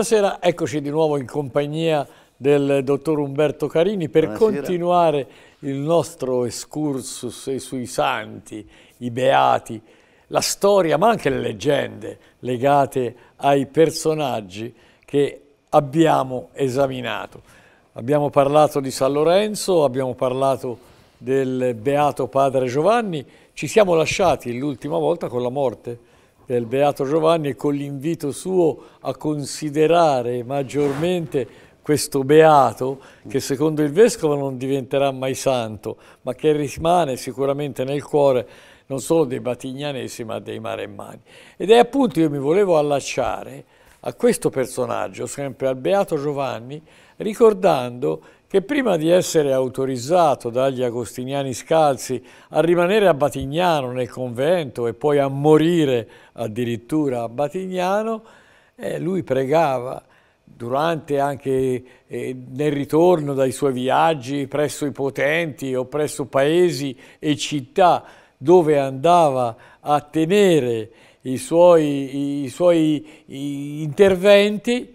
Buonasera, eccoci di nuovo in compagnia del dottor Umberto Carini per Buonasera. continuare il nostro excursus sui santi, i beati, la storia ma anche le leggende legate ai personaggi che abbiamo esaminato. Abbiamo parlato di San Lorenzo, abbiamo parlato del beato padre Giovanni, ci siamo lasciati l'ultima volta con la morte del Beato Giovanni e con l'invito suo a considerare maggiormente questo beato che secondo il vescovo non diventerà mai santo, ma che rimane sicuramente nel cuore non solo dei batignanesi ma dei maremmani. Ed è appunto io mi volevo allacciare a questo personaggio, sempre al Beato Giovanni, ricordando che prima di essere autorizzato dagli agostiniani scalzi a rimanere a Batignano nel convento e poi a morire addirittura a Batignano, eh, lui pregava durante anche eh, nel ritorno dai suoi viaggi presso i potenti o presso paesi e città dove andava a tenere i suoi, i suoi interventi,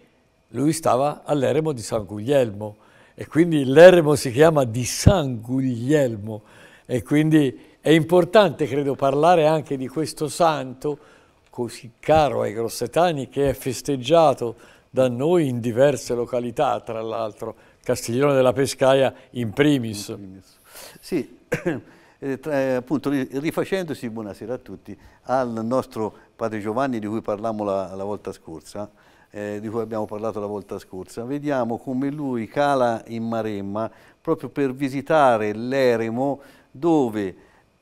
lui stava all'eremo di San Guglielmo e quindi l'eremo si chiama di San Guglielmo e quindi è importante, credo, parlare anche di questo santo così caro ai grossetani che è festeggiato da noi in diverse località, tra l'altro Castiglione della Pescaia in primis. In primis. Sì, eh, tra, appunto rifacendosi, buonasera a tutti, al nostro padre Giovanni di cui parlammo la, la volta scorsa, eh, di cui abbiamo parlato la volta scorsa, vediamo come lui cala in Maremma proprio per visitare l'eremo dove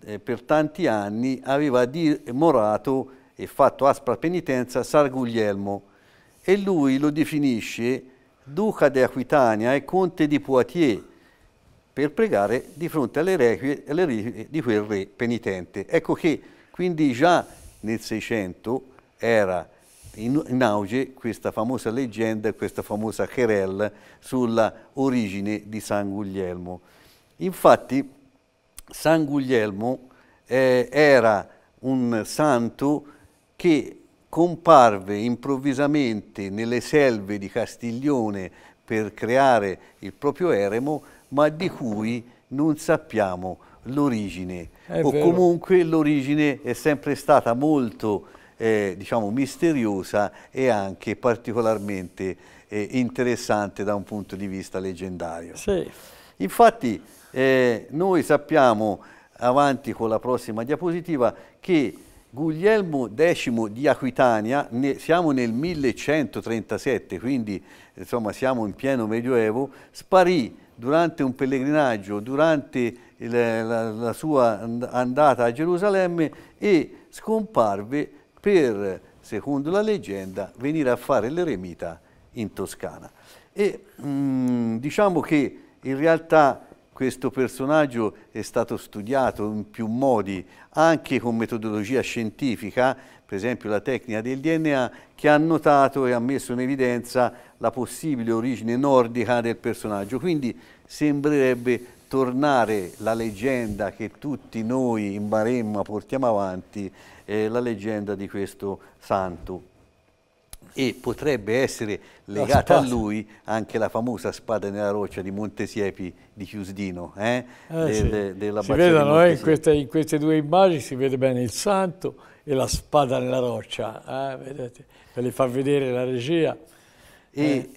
eh, per tanti anni aveva dimorato e fatto aspra penitenza Sar Guglielmo e lui lo definisce duca di Aquitania e conte di Poitiers per pregare di fronte alle requie, alle requie di quel re penitente. Ecco che quindi già nel 600 era in, in auge questa famosa leggenda, questa famosa querella sulla origine di San Guglielmo. Infatti San Guglielmo eh, era un santo che comparve improvvisamente nelle selve di Castiglione per creare il proprio eremo, ma di cui non sappiamo l'origine, o vero. comunque l'origine è sempre stata molto eh, diciamo, misteriosa e anche particolarmente eh, interessante da un punto di vista leggendario. Sì. Infatti eh, noi sappiamo, avanti con la prossima diapositiva, che Guglielmo X di Aquitania, ne, siamo nel 1137, quindi insomma siamo in pieno medioevo, sparì durante un pellegrinaggio, durante il, la, la sua andata a Gerusalemme e scomparve per, secondo la leggenda, venire a fare l'eremita in Toscana. E mh, mm, diciamo che in realtà questo personaggio è stato studiato in più modi, anche con metodologia scientifica, per esempio la tecnica del DNA, che ha notato e ha messo in evidenza la possibile origine nordica del personaggio. Quindi sembrerebbe tornare la leggenda che tutti noi in Baremma portiamo avanti eh, la leggenda di questo santo e potrebbe essere legata a lui anche la famosa spada nella roccia di Montesiepi di Chiusdino. Eh? Eh, de, sì. de, de si vedono eh, in, queste, in, queste, due immagini, si vede bene il santo e la spada nella roccia, eh? vedete, per le fa vedere la regia. E eh.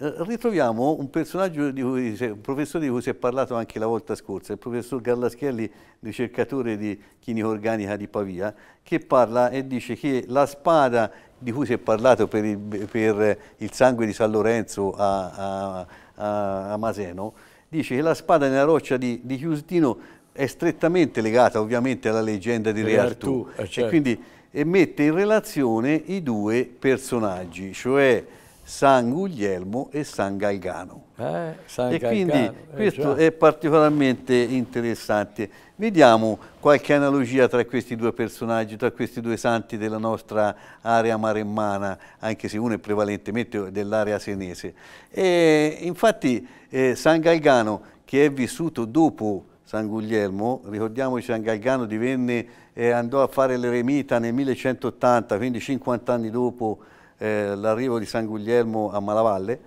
Ritroviamo un personaggio, di cui, un professore di cui si è parlato anche la volta scorsa, il professor Gallaschelli, ricercatore di chimica organica di Pavia, che parla e dice che la spada di cui si è parlato per il, per il sangue di San Lorenzo a, a, a, Maseno, dice che la spada nella roccia di, di Chiustino è strettamente legata ovviamente alla leggenda di Re Artù, eh, certo. e quindi e mette in relazione i due personaggi, cioè San Guglielmo e San Galgano. Eh, San e Galgano, quindi eh, questo è particolarmente interessante. Vediamo qualche analogia tra questi due personaggi, tra questi due santi della nostra area maremmana, anche se uno è prevalentemente dell'area senese. E infatti eh, San Galgano, che è vissuto dopo San Guglielmo, ricordiamoci San Galgano divenne, eh, andò a fare l'eremita nel 1180, quindi 50 anni dopo eh, l'arrivo di San Guglielmo a Malavalle.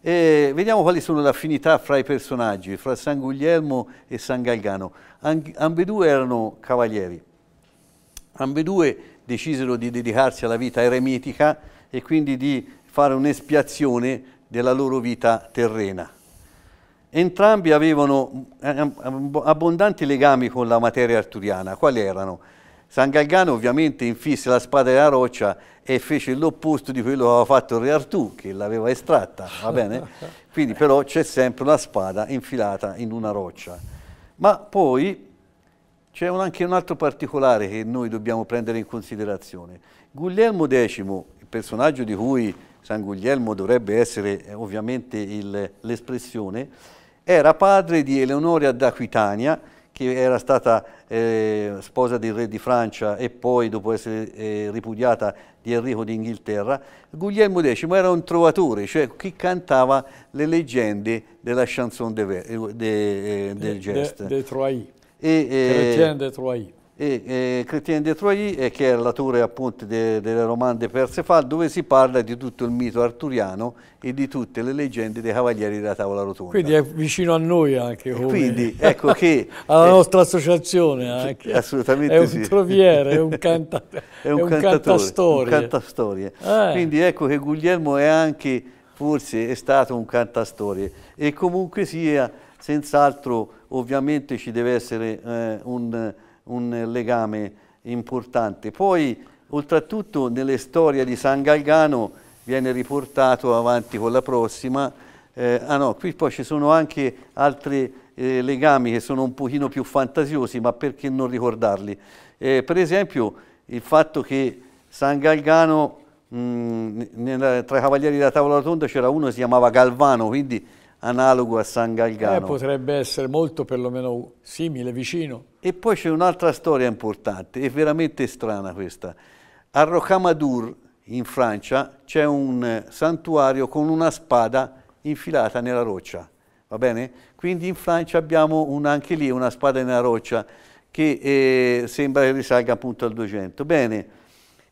E vediamo quali sono le affinità fra i personaggi, fra San Guglielmo e San Galgano. ambedue erano cavalieri, ambedue decisero di dedicarsi alla vita eremitica e quindi di fare un'espiazione della loro vita terrena. Entrambi avevano eh, abbondanti legami con la materia arturiana. Quali erano? San Galgano ovviamente infisse la spada nella roccia e fece l'opposto di quello che aveva fatto il re Artù, che l'aveva estratta, va bene? Quindi però c'è sempre una spada infilata in una roccia. Ma poi c'è anche un altro particolare che noi dobbiamo prendere in considerazione. Guglielmo X, il personaggio di cui San Guglielmo dovrebbe essere eh, ovviamente l'espressione, era padre di Eleonoria d'Aquitania, che era stata eh, sposa del re di Francia e poi, dopo essere eh, ripudiata, di Enrico d'Inghilterra. Guglielmo X era un trovatore, cioè chi cantava le leggende della chanson de, de, de, del geste. De, de Troyes. E, eh, de Troyes e eh, Chrétien de Troyes, eh, che è l'autore appunto de, delle romane di Persefal, dove si parla di tutto il mito arturiano e di tutte le leggende dei cavalieri della tavola rotonda. Quindi è vicino a noi anche come... Quindi ecco che... alla nostra associazione anche. Assolutamente È un sì. troviere, è un, canta, è un, è un cantastorie. Un cantastorie. Eh. Quindi ecco che Guglielmo è anche, forse è stato un cantastorie e comunque sia, senz'altro ovviamente ci deve essere eh, un un legame importante. Poi, oltretutto, nelle storie di San Galgano viene riportato avanti con la prossima. Eh, ah no, qui poi ci sono anche altri eh, legami che sono un pochino più fantasiosi, ma perché non ricordarli? Eh, per esempio, il fatto che San Galgano, mh, nella, tra i cavalieri della tavola rotonda c'era uno che si chiamava Galvano, quindi analogo a San Galgano. Eh, potrebbe essere molto perlomeno simile, vicino. E poi c'è un'altra storia importante, è veramente strana questa. A Rocamadour, in Francia, c'è un santuario con una spada infilata nella roccia, va bene? Quindi in Francia abbiamo un, anche lì una spada nella roccia che eh, sembra che risalga appunto al 200. Bene,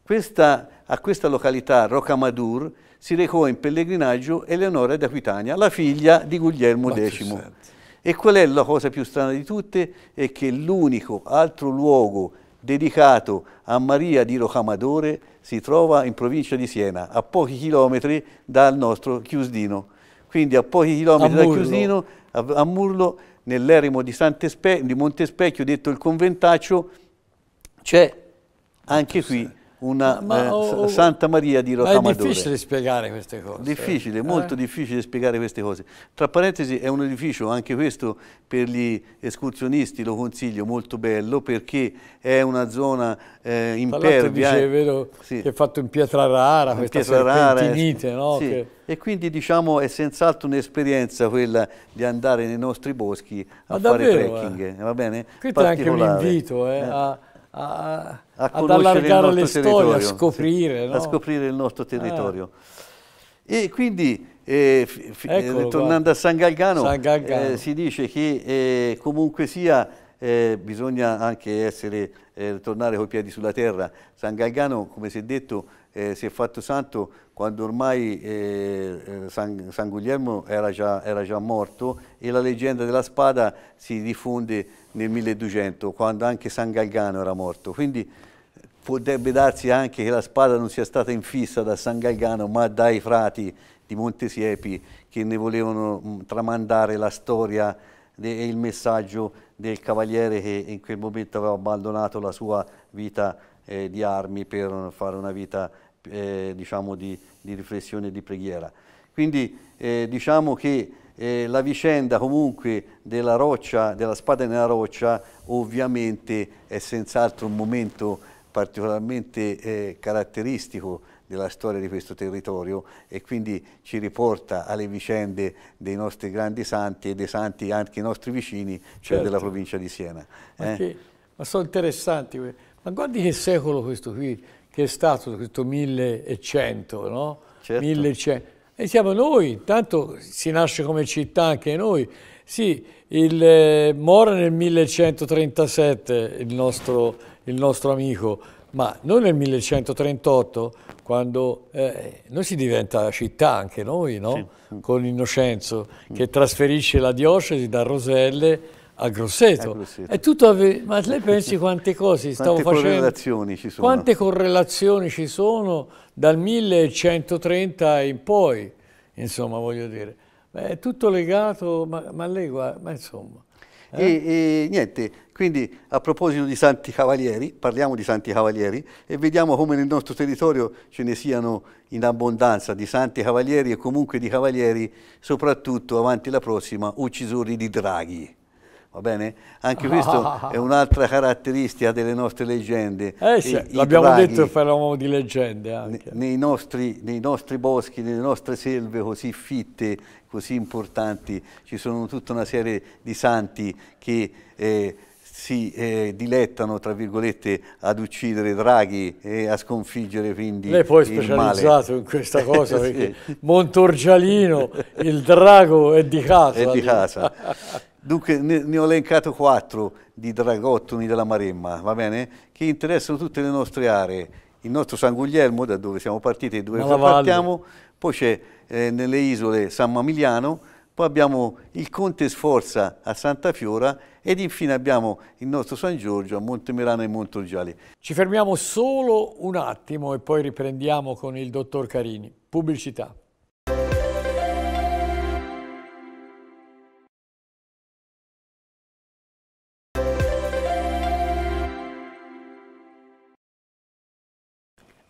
questa, a questa località, Rocamadour, si recò in pellegrinaggio Eleonora d'Aquitania, la figlia di Guglielmo X. E qual è la cosa più strana di tutte? È che l'unico altro luogo dedicato a Maria di Rocamadore si trova in provincia di Siena, a pochi chilometri dal nostro Chiusdino. Quindi a pochi chilometri da Chiusdino, a, a Murlo, nell'eremo di, di Montespecchio, detto il conventaccio, c'è anche qui una ma, eh, oh, Santa Maria di Rocamadore. Ma è difficile spiegare queste cose. Difficile, eh? molto difficile spiegare queste cose. Tra parentesi è un edificio, anche questo per gli escursionisti lo consiglio, molto bello perché è una zona eh, impervia. Dice, vero, sì. che è fatto in pietra rara, in questa pietra rara, no? Sì. Che... E quindi diciamo è senz'altro un'esperienza quella di andare nei nostri boschi a ma fare davvero, trekking, eh? va bene? Questo è anche un invito eh, a a, a ad allargare le storie, a scoprire. Sì, no? A scoprire il nostro territorio. Eh. E quindi, eh, Eccolo, tornando a San Galgano, San Galgano. Eh, si dice che eh, comunque sia eh, bisogna anche essere, eh, tornare coi piedi sulla terra. San Galgano, come si è detto, eh, si è fatto santo quando ormai eh, eh, San, San, Guglielmo era già, era già, morto e la leggenda della spada si diffonde nel 1200, quando anche San Galgano era morto. Quindi potrebbe darsi anche che la spada non sia stata infissa da San Galgano, ma dai frati di Montesiepi che ne volevano mh, tramandare la storia e il messaggio del cavaliere che in quel momento aveva abbandonato la sua vita eh, di armi per fare una vita eh, diciamo di, di, riflessione e di preghiera. Quindi eh, diciamo che eh, la vicenda comunque della roccia, della spada nella roccia, ovviamente è senz'altro un momento particolarmente eh, caratteristico della storia di questo territorio e quindi ci riporta alle vicende dei nostri grandi santi e dei santi anche i nostri vicini, cioè certo. della provincia di Siena. Ma, eh? che, ma sono interessanti, ma guardi che secolo questo qui, che è stato questo 1100, no? Certo. 1100. E siamo noi, intanto si nasce come città anche noi. Sì, il, eh, muore nel 1137 il nostro, il nostro amico, Ma noi nel 1138, quando eh, noi si diventa città anche noi, no? Sì. Con Innocenzo, che trasferisce la diocesi da Roselle a Grosseto. A Grosseto. È tutto ave... Ma lei pensi quante cose stavo quante facendo? correlazioni ci sono? Quante correlazioni ci sono dal 1130 in poi, insomma, voglio dire. Beh, è tutto legato, ma, ma lei guarda, ma insomma... Eh? E, e, niente, quindi a proposito di santi cavalieri, parliamo di santi cavalieri e vediamo come nel nostro territorio ce ne siano in abbondanza di santi cavalieri e comunque di cavalieri, soprattutto avanti la prossima, uccisori di draghi va bene? Anche questo è un'altra caratteristica delle nostre leggende. Eh sì, l'abbiamo detto parlavamo di leggende anche. Nei nostri, nei nostri, boschi, nelle nostre selve così fitte, così importanti, ci sono tutta una serie di santi che eh, si eh, dilettano, tra virgolette, ad uccidere draghi e a sconfiggere quindi Lei poi è specializzato in questa cosa, perché sì. Montorgialino, il drago è di casa. È di casa. Dunque ne, ne, ho elencato quattro di dragottoni della Maremma, va bene? Che interessano tutte le nostre aree. Il nostro San Guglielmo, da dove siamo partiti e dove partiamo, poi c'è eh, nelle isole San Mamiliano, poi abbiamo il Conte Sforza a Santa Fiora ed infine abbiamo il nostro San Giorgio a Montemerano e Montorgiali. Ci fermiamo solo un attimo e poi riprendiamo con il dottor Carini. Pubblicità.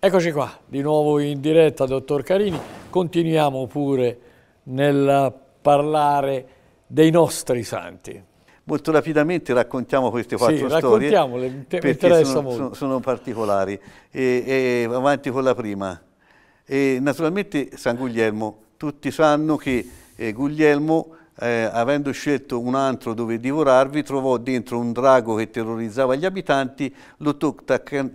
Eccoci qua, di nuovo in diretta, dottor Carini. Continuiamo pure nel parlare dei nostri santi. Molto rapidamente raccontiamo queste quattro sì, storie. raccontiamole, mi interessa sono, molto. Sono, sono particolari. E, e avanti con la prima. E naturalmente San Guglielmo, tutti sanno che eh, Guglielmo eh, avendo scelto un antro dove divorarvi, trovò dentro un drago che terrorizzava gli abitanti, lo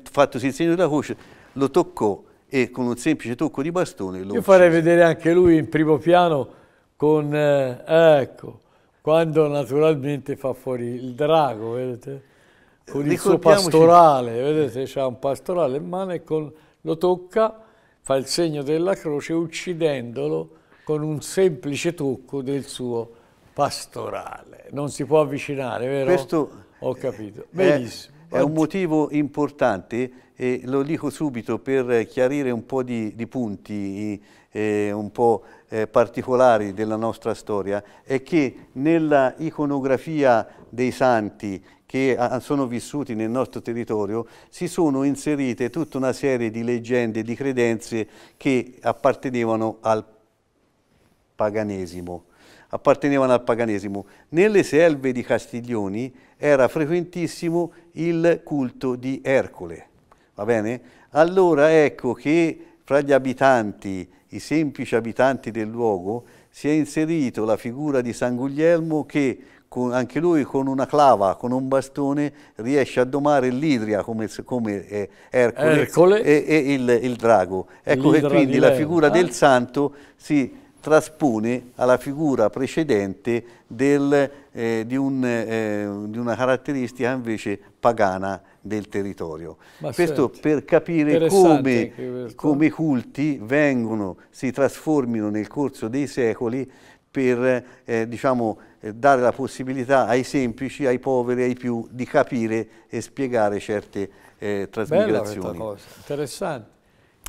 fattosi il segno della croce, lo toccò e con un semplice tocco di bastone lo Io farei vedere anche lui in primo piano con, eh, ecco, quando naturalmente fa fuori il drago, vedete? Con il suo pastorale, vedete? C'ha un pastorale in mano e con, lo tocca, fa il segno della croce uccidendolo con un semplice tocco del suo pastorale. Non si può avvicinare, vero? Questo Ho capito. Benissimo. È, è un motivo importante e lo dico subito per chiarire un po' di, di punti eh, un po' eh, particolari della nostra storia, è che nella iconografia dei santi che sono vissuti nel nostro territorio si sono inserite tutta una serie di leggende, di credenze che appartenevano al paganesimo. Appartenevano al paganesimo. Nelle selve di Castiglioni era frequentissimo il culto di Ercole va bene? Allora ecco che fra gli abitanti, i semplici abitanti del luogo, si è inserito la figura di San Guglielmo che con, anche lui con una clava, con un bastone, riesce a domare l'idria come, come eh, Ercole, Ercole, e, e il, il, drago. Ecco che quindi la figura ah. del santo si traspone alla figura precedente del, eh, di, un, eh, di, una caratteristica invece pagana del territorio. Ma Questo senti, per capire come, come i culti vengono, si trasformino nel corso dei secoli per eh, diciamo, eh, dare la possibilità ai semplici, ai poveri, ai più di capire e spiegare certe eh, trasmigrazioni. Bella cosa, interessante.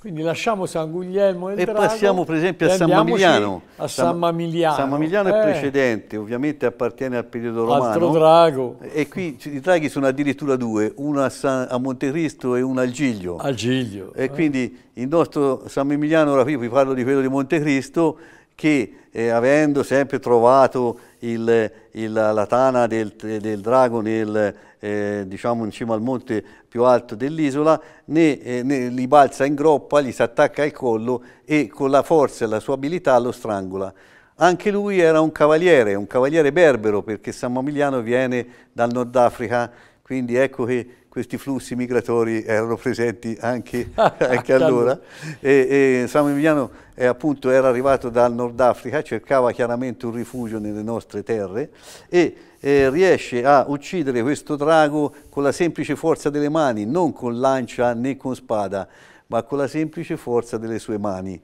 Quindi lasciamo San Guglielmo e, e Drago, passiamo per esempio a San Mamiliano. A San Mamiliano. San Mamiliano eh. è precedente, ovviamente appartiene al periodo romano. Altro drago. E qui i draghi sono addirittura due, uno a, San, a Montecristo e uno al Giglio. Al Giglio. E eh. quindi il nostro San Mamiliano, ora qui vi parlo di quello di Montecristo, che eh, avendo sempre trovato il, il, la tana del, del drago nel, eh, diciamo in cima al monte più alto dell'isola, ne, eh, li balza in groppa, gli si attacca al collo e con la forza e la sua abilità lo strangola. Anche lui era un cavaliere, un cavaliere berbero, perché San Mamiliano viene dal Nord Africa, quindi ecco che questi flussi migratori erano presenti anche, anche allora. E, e San Emiliano è, appunto, era arrivato dal Nord Africa, cercava chiaramente un rifugio nelle nostre terre e eh, riesce a uccidere questo drago con la semplice forza delle mani, non con lancia né con spada, ma con la semplice forza delle sue mani.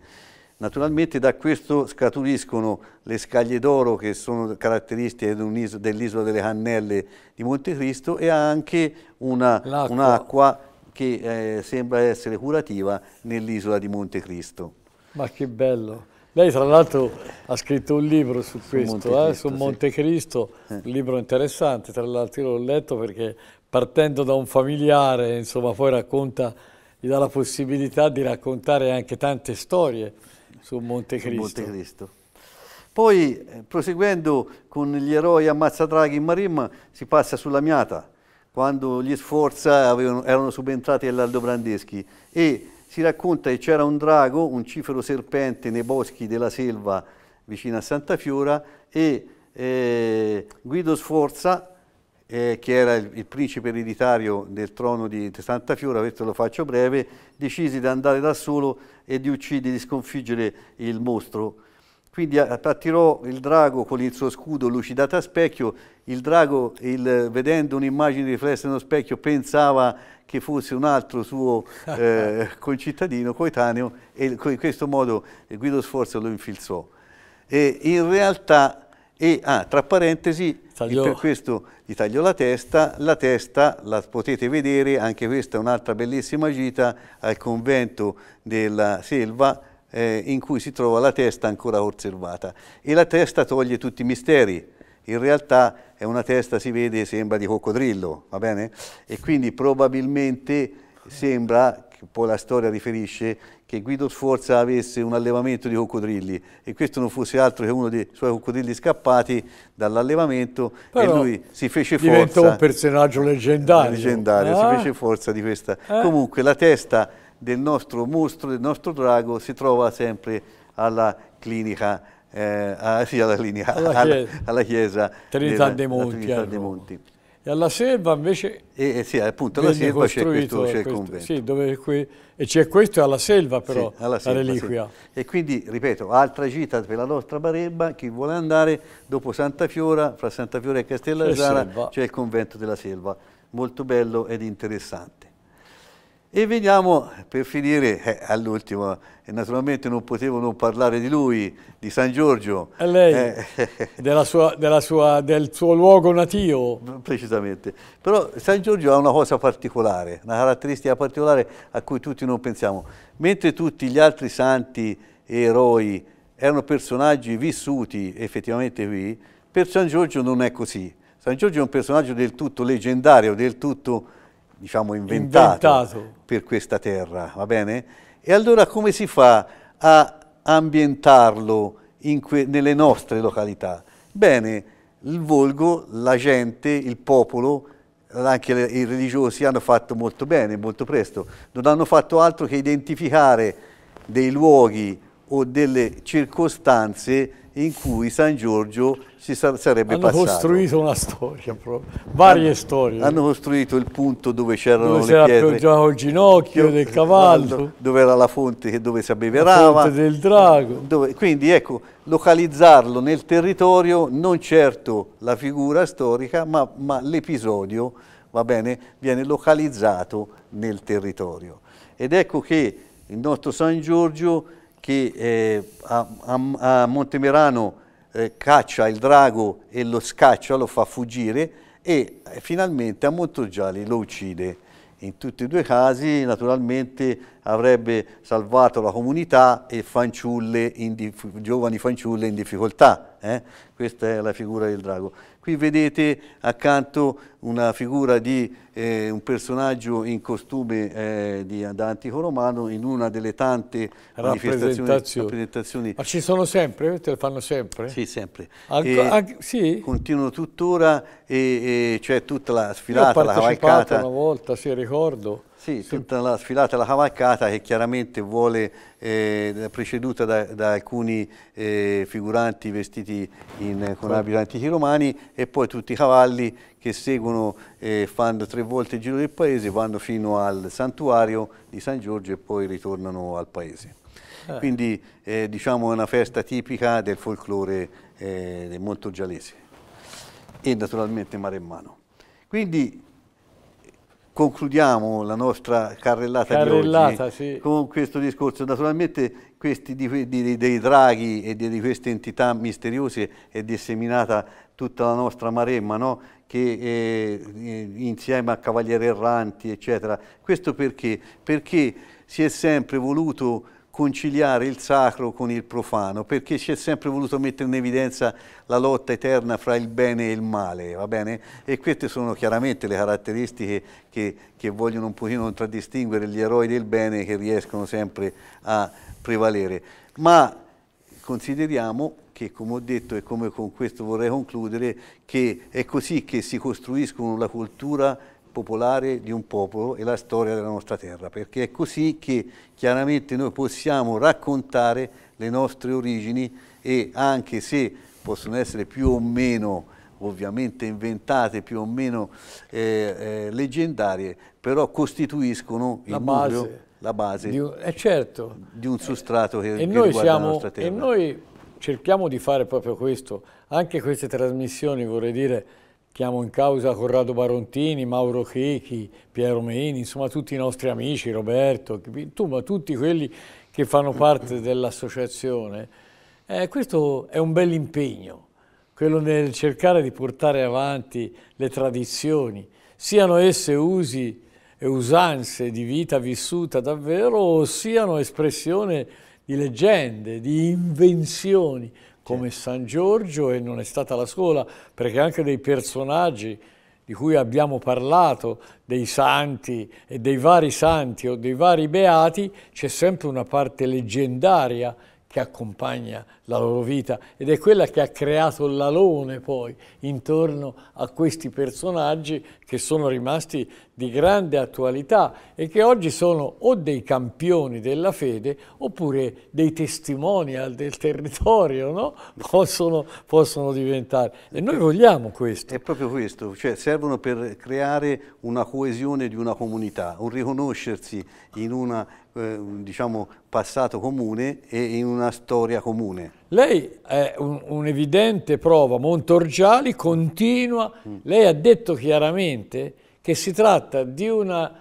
Naturalmente da questo scaturiscono le scaglie d'oro che sono caratteristiche dell'isola delle Cannelle di Montecristo e anche un'acqua un che eh, sembra essere curativa nell'isola di Montecristo. Ma che bello! Lei tra l'altro ha scritto un libro su, su questo, Monte eh, su Montecristo, sì. un libro interessante, tra l'altro io l'ho letto perché partendo da un familiare, insomma, poi racconta, gli dà la possibilità di raccontare anche tante storie su Montecristo. Monte Poi, eh, proseguendo con gli eroi ammazzadraghi in Marimma, si passa sulla Miata, quando gli Sforza avevano, erano subentrati all'Aldobrandeschi e si racconta che c'era un drago, un cifero serpente nei boschi della selva vicino a Santa Fiora e eh, Guido Sforza, eh, che era il, il, principe ereditario del trono di Santa Fiora, questo lo faccio breve, decise di andare da solo e di uccidere, di sconfiggere il mostro. Quindi attirò il drago con il suo scudo lucidato a specchio, il drago il, vedendo un'immagine riflessa nello specchio pensava che fosse un altro suo eh, concittadino, coetaneo, e in questo modo Guido Sforza lo infilzò. E in realtà, e, ah, tra parentesi, per questo gli tagliò la testa, la testa la potete vedere, anche questa è un'altra bellissima gita al convento della Selva, eh, in cui si trova la testa ancora osservata. E la testa toglie tutti i misteri, in realtà è una testa, si vede, sembra di coccodrillo, va bene? E quindi probabilmente sembra, poi la storia riferisce, che Guido Sforza avesse un allevamento di coccodrilli e questo non fosse altro che uno dei suoi coccodrilli scappati dall'allevamento e lui si fece forza. Diventò un personaggio leggendario. Leggendario, ah. si fece forza di questa. Eh. Comunque la testa del nostro mostro, del nostro drago, si trova sempre alla clinica, eh, a, sì, alla, clinica alla, chiesa, alla chiesa Trinità, dei Monti, Trinità dei Monti. E alla selva invece... E, eh, sì, appunto, alla selva c'è questo, questo, il convento. Sì, dove qui, e c'è questo alla selva però, sì, alla selva, la reliquia. Sì. E quindi, ripeto, altra gita per la nostra Barebba, chi vuole andare, dopo Santa Fiora, fra Santa Fiora e Castellazzara, c'è il convento della selva, molto bello ed interessante. E veniamo per finire eh, all'ultimo, e naturalmente non potevo non parlare di lui, di San Giorgio. E lei, eh, della sua, della sua, del suo luogo nativo. Precisamente. Però San Giorgio ha una cosa particolare, una caratteristica particolare a cui tutti non pensiamo. Mentre tutti gli altri santi e eroi erano personaggi vissuti effettivamente qui, per San Giorgio non è così. San Giorgio è un personaggio del tutto leggendario, del tutto diciamo, inventato, inventato, per questa terra, va bene? E allora come si fa a ambientarlo nelle nostre località? Bene, il volgo, la gente, il popolo, anche i religiosi hanno fatto molto bene, molto presto, non hanno fatto altro che identificare dei luoghi o delle circostanze in cui San Giorgio si sarebbe hanno passato. Hanno costruito una storia proprio, varie hanno, storie. Hanno costruito il punto dove c'erano le pietre. Dove c'era il ginocchio del cavallo. Dove era la fonte dove si abbeverava. La fonte del drago. Dove, quindi ecco, localizzarlo nel territorio, non certo la figura storica, ma, ma l'episodio, va bene, viene localizzato nel territorio. Ed ecco che il nostro San Giorgio che eh, a, a, a, Montemerano eh, caccia il drago e lo scaccia, lo fa fuggire e eh, finalmente a Montorgiali lo uccide. In tutti e due i casi naturalmente avrebbe salvato la comunità e fanciulle giovani fanciulle in difficoltà. Eh? Questa è la figura del drago. Qui vedete accanto una figura di eh, un personaggio in costume eh, di, da antico romano in una delle tante rappresentazioni. rappresentazioni. Ma ci sono sempre? Te le fanno sempre? Sì, sempre. Anco, anche, sì? Continuano tuttora e, e c'è tutta la sfilata, la cavalcata. una volta, sì, ricordo. Sì, tutta la sfilata, la cavalcata che chiaramente vuole, eh, preceduta da, da alcuni eh, figuranti vestiti in, con abiti antichi romani e poi tutti i cavalli che seguono, eh, fanno tre volte il giro del paese, vanno fino al santuario di San Giorgio e poi ritornano al paese. Eh. Quindi eh, diciamo è una festa tipica del folklore eh, molto gialese e naturalmente maremmano. Quindi concludiamo la nostra carrellata, carrellata di oggi sì. con questo discorso. Naturalmente questi di, di, dei draghi e di, di, queste entità misteriose è disseminata tutta la nostra maremma, no? che eh, insieme a cavalieri erranti, eccetera. Questo perché? Perché si è sempre voluto conciliare il sacro con il profano, perché si è sempre voluto mettere in evidenza la lotta eterna fra il bene e il male, va bene? E queste sono chiaramente le caratteristiche che, che vogliono un pochino contraddistinguere gli eroi del bene che riescono sempre a prevalere. Ma consideriamo che, come ho detto e come con questo vorrei concludere, che è così che si costruiscono la cultura popolare di un popolo e la storia della nostra terra, perché è così che chiaramente noi possiamo raccontare le nostre origini e anche se possono essere più o meno ovviamente inventate, più o meno eh, eh, leggendarie, però costituiscono la base, nucleo, la base di un, eh certo. di un sostrato che, e che riguarda siamo, la nostra terra. E noi cerchiamo di fare proprio questo, anche queste trasmissioni vorrei dire chiamo in causa Corrado Barontini, Mauro Chechi, Piero Meini, insomma tutti i nostri amici, Roberto, insomma tutti quelli che fanno parte dell'associazione. Eh, questo è un bel impegno, quello nel cercare di portare avanti le tradizioni, siano esse usi e usanze di vita vissuta davvero o siano espressione di leggende, di invenzioni, come San Giorgio e non è stata la sola, perché anche dei personaggi di cui abbiamo parlato, dei santi e dei vari santi o dei vari beati, c'è sempre una parte leggendaria che accompagna la loro vita ed è quella che ha creato l'alone poi intorno a questi personaggi che sono rimasti di grande attualità e che oggi sono o dei campioni della fede oppure dei testimonial del territorio, no? possono, possono diventare. E noi vogliamo questo. È proprio questo, cioè servono per creare una coesione di una comunità, un riconoscersi in una eh, diciamo, passato comune e in una storia comune. Lei è un'evidente un prova, Montorgiali continua, mm. lei ha detto chiaramente che si tratta di una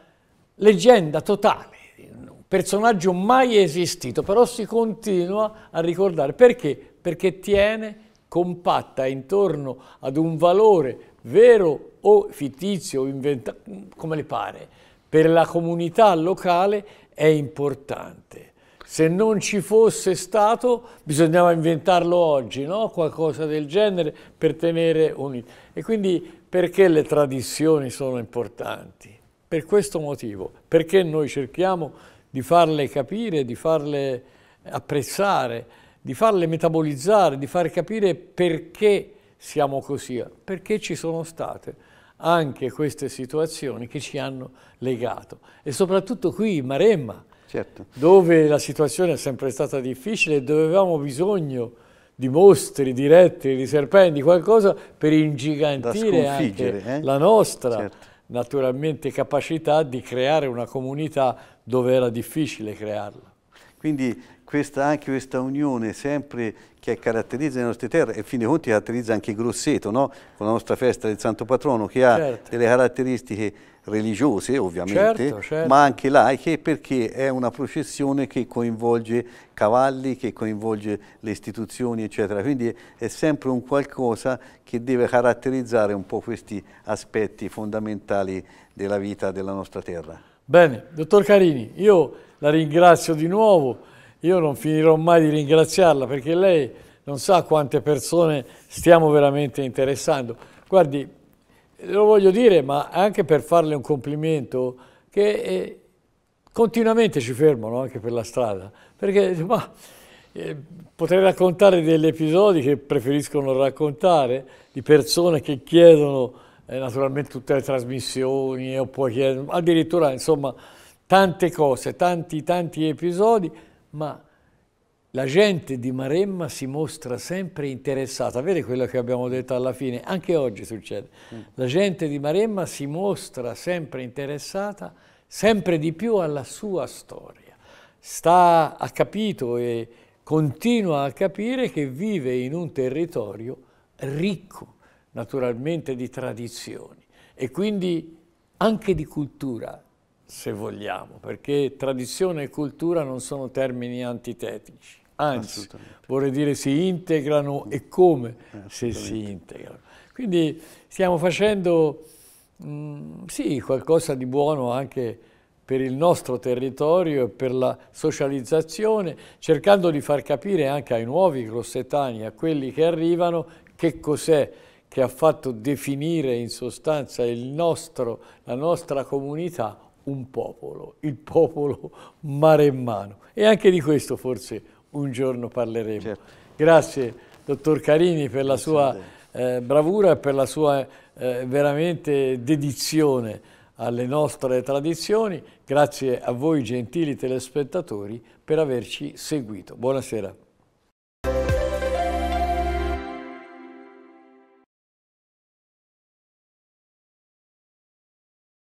leggenda totale, un personaggio mai esistito, però si continua a ricordare. Perché? Perché tiene compatta intorno ad un valore vero o fittizio inventato, come le pare, per la comunità locale è importante. Se non ci fosse stato, bisognava inventarlo oggi, no? qualcosa del genere per tenere unito. E quindi perché le tradizioni sono importanti? Per questo motivo, perché noi cerchiamo di farle capire, di farle apprezzare, di farle metabolizzare, di far capire perché siamo così, perché ci sono state anche queste situazioni che ci hanno legato. E soprattutto qui in Maremma, certo. dove la situazione è sempre stata difficile e dove avevamo bisogno di mostri, di rettili, di serpenti, di qualcosa per ingigantire anche eh? la nostra certo. naturalmente capacità di creare una comunità dove era difficile crearla. Quindi questa, anche questa unione sempre che caratterizza le nostre terre e in fin dei conti caratterizza anche Grosseto, no? con la nostra festa del Santo Patrono, che ha certo. delle caratteristiche religiose ovviamente, certo, certo. ma anche laiche perché è una processione che coinvolge cavalli, che coinvolge le istituzioni eccetera, quindi è sempre un qualcosa che deve caratterizzare un po' questi aspetti fondamentali della vita della nostra terra. Bene, dottor Carini, io la ringrazio di nuovo, io non finirò mai di ringraziarla perché lei non sa quante persone stiamo veramente interessando. Guardi, lo voglio dire, ma anche per farle un complimento, che eh, continuamente ci fermano anche per la strada, perché ma, eh, potrei raccontare degli episodi che preferiscono raccontare, di persone che chiedono eh, naturalmente tutte le trasmissioni, o poi addirittura insomma tante cose, tanti tanti episodi, ma la gente di Maremma si mostra sempre interessata, vedi quello che abbiamo detto alla fine, anche oggi succede, mm. la gente di Maremma si mostra sempre interessata, sempre di più alla sua storia, sta, ha capito e continua a capire che vive in un territorio ricco naturalmente di tradizioni e quindi anche di cultura, se vogliamo, perché tradizione e cultura non sono termini antitetici, anzi vorrei dire si integrano e come se si integrano. Quindi stiamo facendo mh, mm, sì, qualcosa di buono anche per il nostro territorio e per la socializzazione, cercando di far capire anche ai nuovi grossetani, a quelli che arrivano, che cos'è che ha fatto definire in sostanza nostro, la nostra comunità un popolo, il popolo maremmano. E anche di questo forse un giorno parleremo. Certo. Grazie dottor Carini per la sua eh, bravura e per la sua eh, veramente dedizione alle nostre tradizioni. Grazie a voi gentili telespettatori per averci seguito. Buonasera.